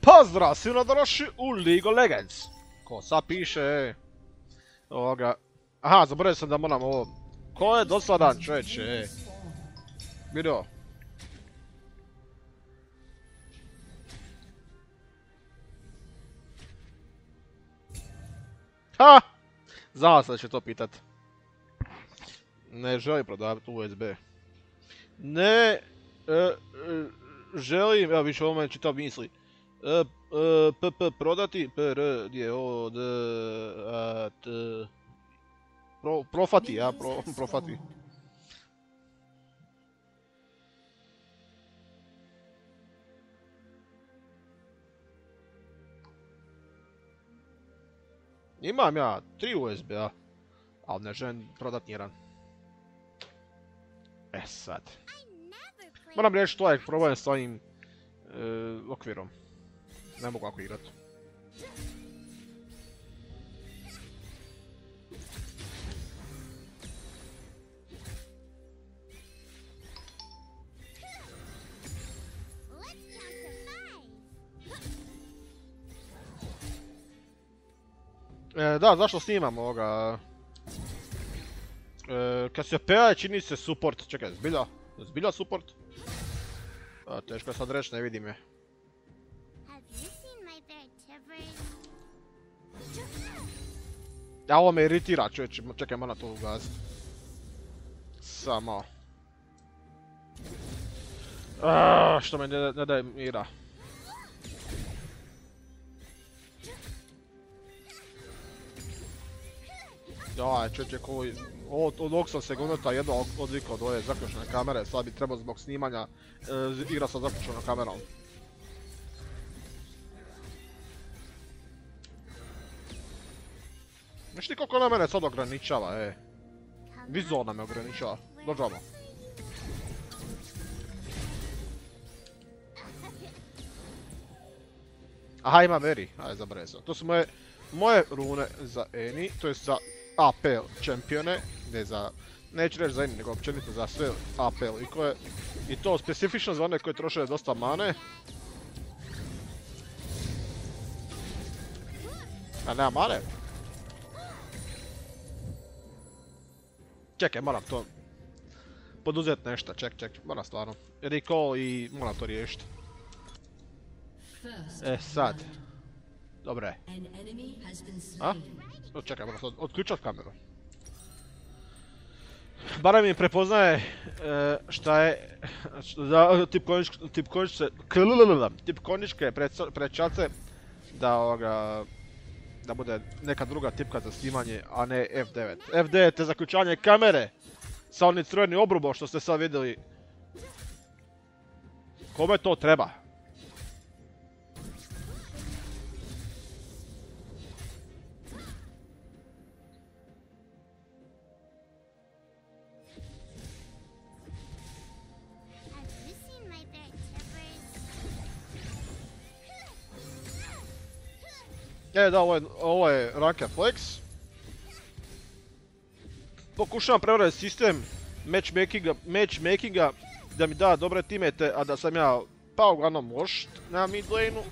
Pozdrav, svi došli u League of Legends. Ko sad piše... Ovoga... Aha, zaboravio sam da moram ovo... Ko je dosadan čovječe? Vidio? Ha! Znao sam da će to pitat. Ne želim prodavati USB. Ne... E, e, želim, evo više ovo me čitav misli. E, e, p, p, prodati, p, r, gdje, o, d, a, t, pro, profati, ja, pro, profati. Imam ja tri USB-a, ali ne želim prodat nijedan. E sad. Moram reći što je problem s ovim e, okvirom. Ne mogu ako igrat. E, da, zašto snimam ovoga? E, Cassiopeia čini se support, čekaj, zbilja? Zbilja support? A, teško je sad reći, ne vidim je. Ja ovo me iritira čovječe, čekaj moram to ugasiti. Samo. Što me ne, ne daje mira. Jaj, čovječe koji... Od, od sam seguneta jedno odvikao od ove zaključene kamere, sad bi trebao zbog snimanja e, igra sa zaključenom kamerom. Znaš ti koliko ona mene sad ograničava, e? Vizualno me ograničava. Dođamo. Aha, ima Mary. Ajde, sam. To su moje, moje rune za Eni, to jest za APL čempione, ne za, neću reći za Eni, nego općenito za sve APL likove. I to specifično za one koji troše dosta mane. A nema mane? Čekaj, moram to poduzet nešto, ček, ček, moram stvarno. Recall i moram to riješiti. E sad. Dobre. A? slain. O, čekaj, moram sad otključat kameru. Barem mi prepoznaje e, šta je za tip preco- prečace da ovoga da bude neka druga tipka za snimanje, a ne F9. F9 je zaključanje kamere sa onim crvenim obrubom što ste sad vidjeli. Kome to treba? E da, ovo je, ovo je Flex. Pokušavam prevarati sistem matchmakinga, matchmakinga da mi da dobre timete, a da sam ja pa uglavnom loš na mid laneu.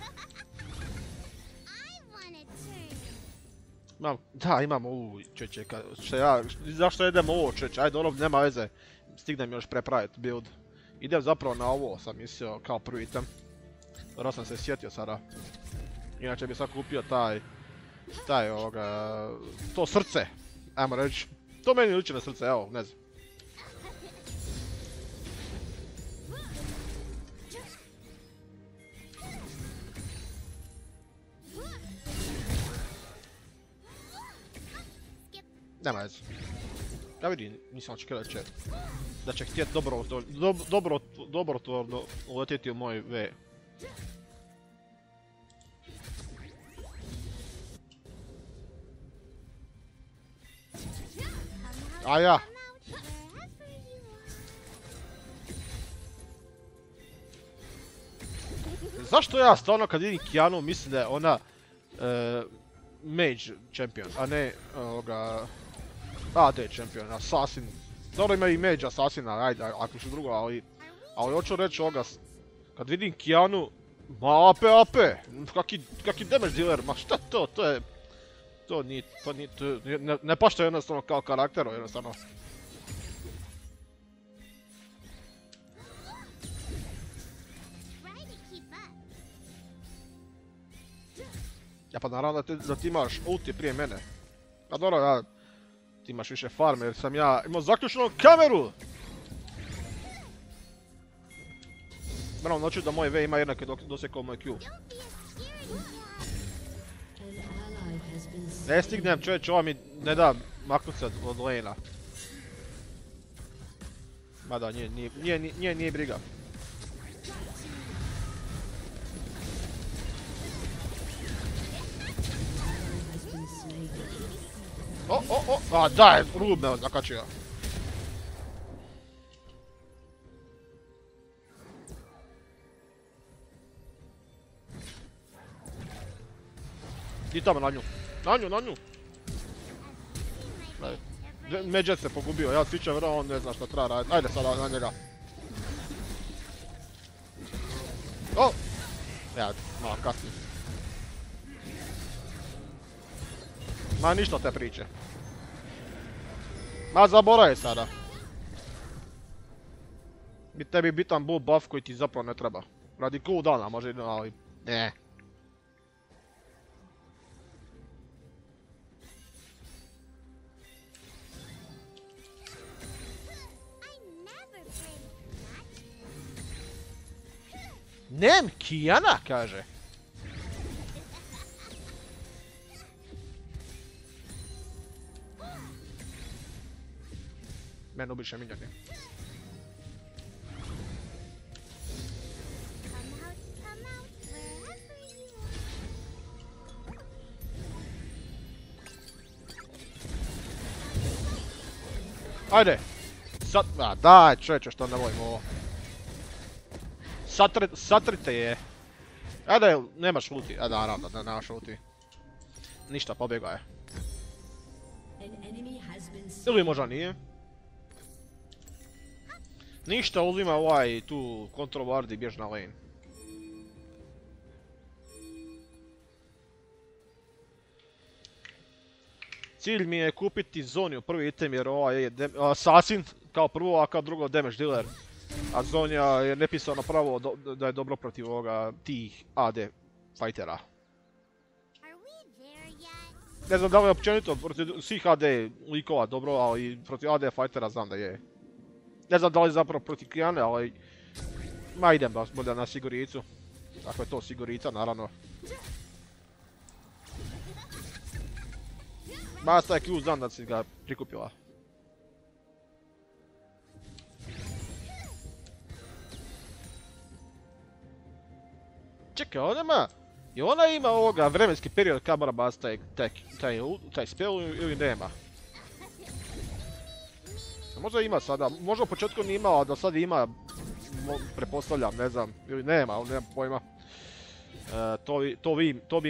Imam, da, imam ovu čeče, što ja, zašto idem ovo čeče, ajde ono nema veze, stignem još prepravit build. Idem zapravo na ovo, sam mislio, kao prvi item. Dobro sam se sjetio sada. Inače bi sad kupio taj, taj ovoga, to srce, ajmo reći. To meni liči na srce, evo, ne znam. Nema veze. Ja vidim, nisam očekivao da će, da će htjet dobro, dobro, dobro, dobrotvorno uletjeti u moj V. A ja, zašto ja stvarno kad vidim Kianu mislim da je ona e, mage champion, a ne ovoga AD champion, assassin. Dobro ima i mage assassina, ajde, ako što drugo, ali, ali hoću reći ovoga, kad vidim Kianu, Ma AP, AP! Kaki, kaki damage dealer, ma šta to, to je... To nije, to nije, to ne, ne pašta jednostavno kao karakteru, jednostavno. Ja pa naravno da ti, da ti imaš ulti prije mene. A dobro, ja... Ti imaš više farme jer sam ja imao zaključnu kameru! Moram noću da moj V ima jednake doseg kao moj Q. Ne stignem čovječ, ova mi ne da maknut se od lane Mada nije, nije, nije, nije, nije briga. O, o, o, a daj, rub me zakačio. Di tamo na nju. Na nju, na nju. Međet se pogubio, ja svičam vero, on ne zna šta treba raditi. Ajde sada na njega. O! Ja, malo kasnije. Ma ništa te priče. Ma zaboravi sada. Bi tebi bitan bull buff koji ti zapravo ne treba. Radi cooldowna može, ali... Ne. Nem, Kijana, kaže. Men ubiše are. Ajde! Sad, a daj čovječe što ne volim ovo. Satri, satrite je. Ajde, nemaš ulti. A naravno da nemaš ulti. Ništa, pobjegao je. Ili možda nije. Ništa, uzima ovaj tu control ward i bjež na lane. Cilj mi je kupiti Zoniju, prvi item jer ovaj je assassin kao prvo, a kao drugo damage dealer. A Zonja je nepisano pravo da je dobro protiv ovoga tih AD yet? Ne znam da li je općenito protiv svih AD likova dobro, ali protiv AD fightera znam da je. Ne znam da li je zapravo protiv Kijane, ali... Ma idem da bude na siguricu. Ako je to sigurica, naravno. Ma taj Q znam da si ga prikupila. Čekaj, ona ima... I ona ima ovoga vremenski period kad mora baciti taj, spell ili nema? Možda ima sada, možda u početku nije imao, a da sad ima, pretpostavljam, ne znam, ili nema, ali nemam pojma. E, to, vi, to,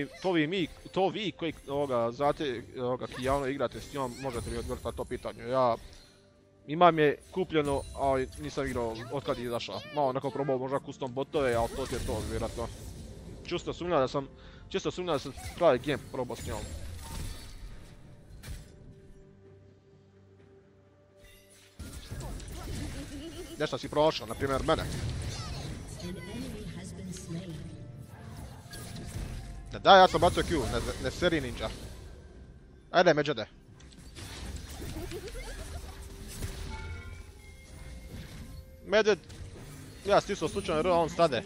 vi, koji ovoga, znate, ovoga, Kijano igrate s njom, možete mi odgovoriti na to pitanje. Ja imam je kupljeno, ali nisam igrao od kad je izašla. Malo neko probao možda custom botove, ali to ti je to, vjerojatno. Čisto sumnjam da sam, čisto sumnjam da sam pravi game probao s njom. Nešto si prošao, na primjer mene. Ne daj, ja sam bacio Q, ne, ne seri ninja. Ajde, međede. Medved, ja stisao slučajno R, a on stade.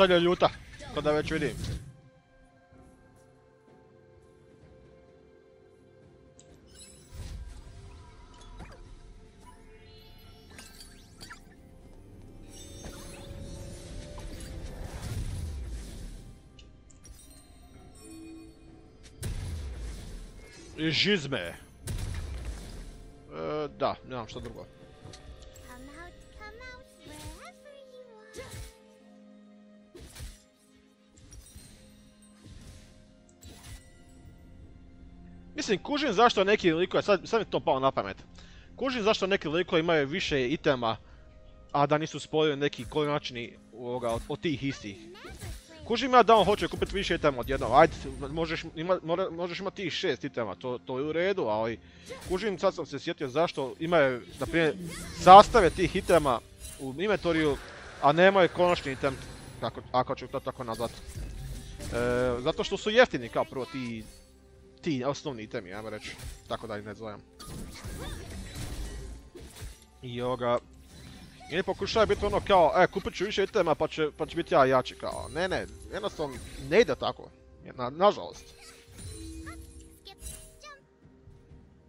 Sad je ljuta, ko da već vidim. Žizme. E, da, nemam što drugo. Mislim, kužim zašto neki likove, sad, sad mi to palo na pamet. Kužim zašto neki likove imaju više itema, a da nisu spojili neki konačni ovoga, od, od tih istih. Kužim ja da on hoće kupiti više itema odjednom, ajde, možeš, ima, možeš imati tih šest itema, to, to je u redu, ali kužim, sad sam se sjetio zašto imaju, na primjer, sastave tih itema u inventoriju, a nemaju konačni item, kako, ako ću to tako nazvat. E, zato što su jeftini kao prvo ti, ti osnovni itemi, ajmo reći, tako da ih ne zovem. I ovoga, i ne pokušaj biti ono kao, e, kupit ću više itema pa će, pa će biti ja jači kao. Ne, ne, jednostavno ne ide tako. Na, nažalost.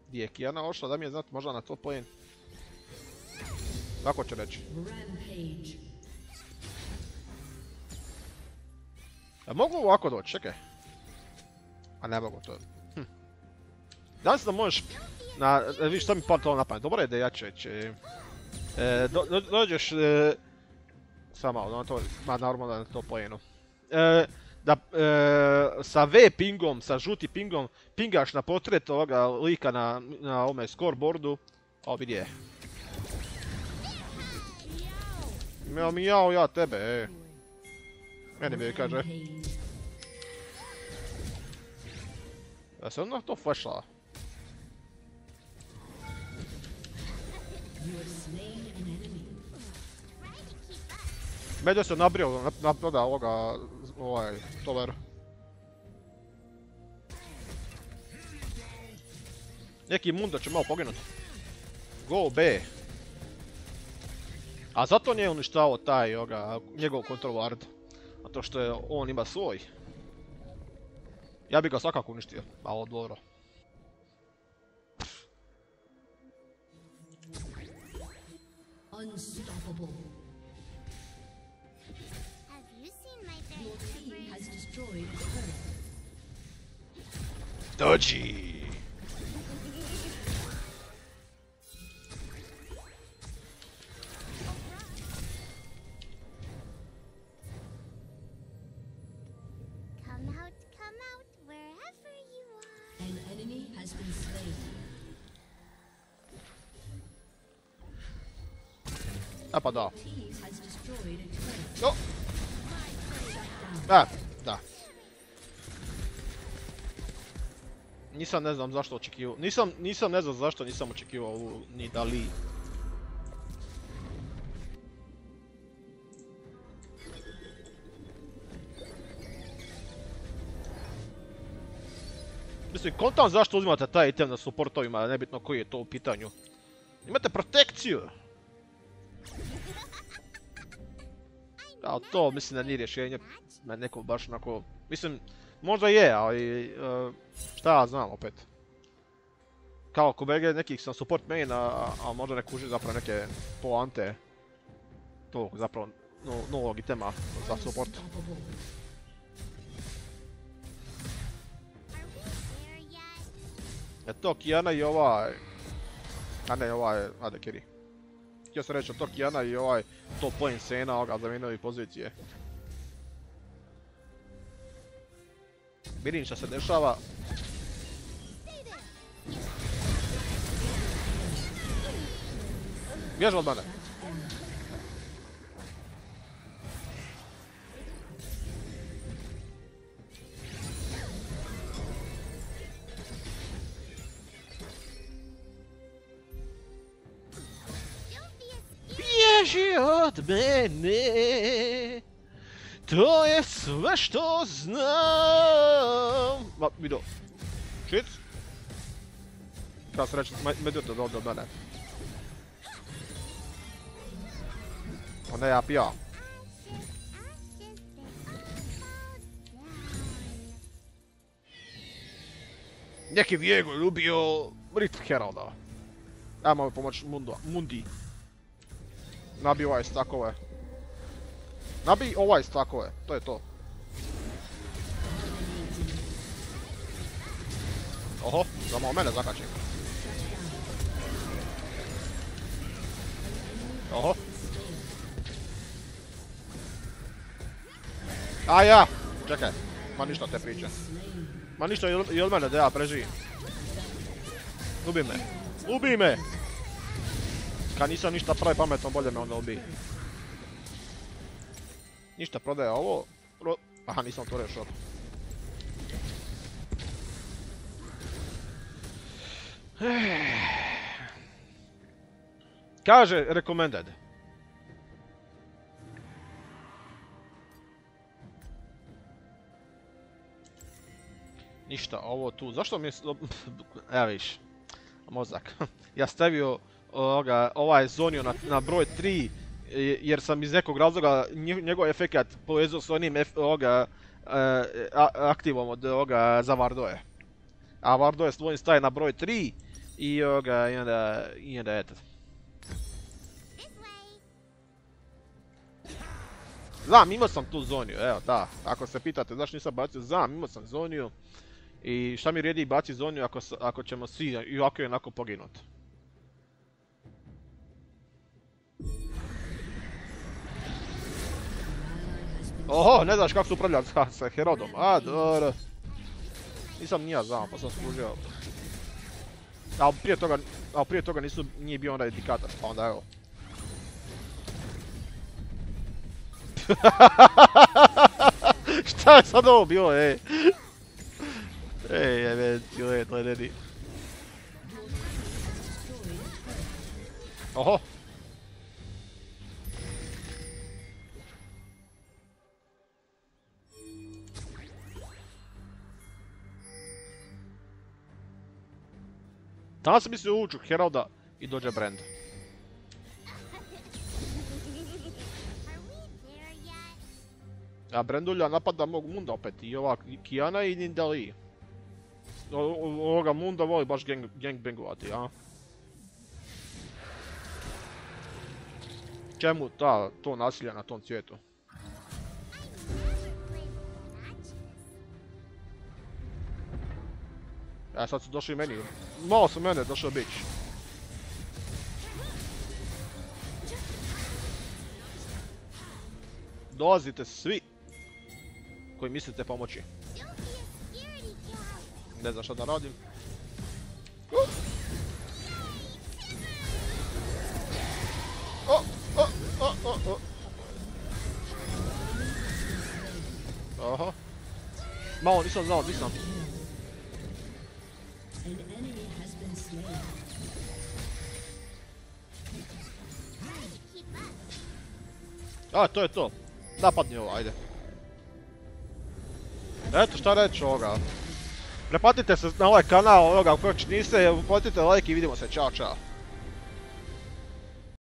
Gdje je Kijana ošla, da mi je znat možda na top lane. Tako će reći. A mogu ovako doći, čekaj. A ne mogu to. Hm. Danas da možeš, na, e, vidiš što mi palo na pamet, dobra ideja će, će e, do, do- dođeš, e, samo malo, na to, ma normalno na to pojenu. E, da e, sa V pingom, sa žuti pingom, pingaš na portret ovoga lika na, na ovome scoreboardu. O, vidi je. Mijao, mijao, ja tebe, e. Meni mi kaže. Ja se onda to flashla. Međo se nabrio, nap- napada ovoga, ovaj, toler. Neki munda će malo poginut. Go B. A zato nije uništavao taj, ovoga, njegov control ward. Zato što je, on ima svoj. Ja bi ga svakako uništio, malo dobro. Unstoppable. Have you seen my Your very team has destroyed a turret. Dodgy! Shut down. A, da. Nisam ne znam zašto očekivao, nisam, nisam ne znam zašto nisam očekivao ovu ni Dali. Mislim, kontam zašto uzimate taj item na supportovima, nebitno koji je to u pitanju. Imate protekciju! Ali to mislim da nije rješenje na neko baš onako, mislim, možda je, ali e, šta ja znam opet. Kao ko BG nekih sam support main, a, možda ne kuži zapravo neke poante tog zapravo no, novog itema za support. E to i ovaj... A ne, ovaj, Ade Kiri. Htio sam reći to Kijana i ovaj top lane Sena, ovoga zamijenili pozicije. Vidim šta se dešava. Bježi od mene. Bježi od mene. To je sve što znam. Ma, vidio. Shit. Kao se reći, medio to dobro od mene. O ne, ja pija. ashes, they all fall down. Neki Viego je ubio Rit Heralda. Ajmo mi pomoć Mundo, Mundi. Nabi ovaj stakove. Nabi ovaj stakove, to je to. Oho, samo mene zakači. Oho. A ja! Čekaj, ma ništa te priče. Ma ništa i od- mene da ja preživim. Ubi me. Ubi me! Kad nisam ništa pravi pametno, bolje me onda ubi. Ništa prodaje ovo. Aha, nisam otvorio shop. Kaže recommended. Ništa, ovo tu, zašto mi je... Evo viš, mozak. ja stavio ovoga, ovaj zonio na, na broj 3 jer sam iz nekog razloga nje- njegov efekat povezao s onim ef- e, aktivom od ovoga za Vardoje. A Vardoje svojim staje na broj 3 i ovoga, i onda, i onda eto. Znam, imao sam tu zoniju, evo da. Ako se pitate zašto nisam bacio, znam, imao sam zoniju. I šta mi vrijedi baci zoniju ako, ako ćemo svi i ovako i onako poginut. Oho, ne znaš kako se upravlja sa, Herodom. A, dobro. Nisam ni ja znao, pa sam skužio. A prije toga, nisu, nije bio onaj indikator, pa onda evo. Šta je sad ovo bilo, ej? Ej, jebe, je to jedini. Oho! Tamo sam mislio uđu Heralda i dođe Brand. A Brendulja napada mog Munda opet, i ova Kijana i Nindali. Ovoga Munda voli baš gang, gangbangovati, a? Čemu ta, to nasilje na tom svijetu? E, sad su došli meni. Malo su mene došao bić. Dolazite svi koji mislite pomoći. A. Ne znam šta da radim. O, o, o, o, o. Aha. Malo nisam znao, nisam. A, to je to. Napadni ovo, ajde. Eto šta reći ovoga. Preplatite se na ovaj kanal, ovoga, ako još niste, uplatite like i vidimo se, čao čao.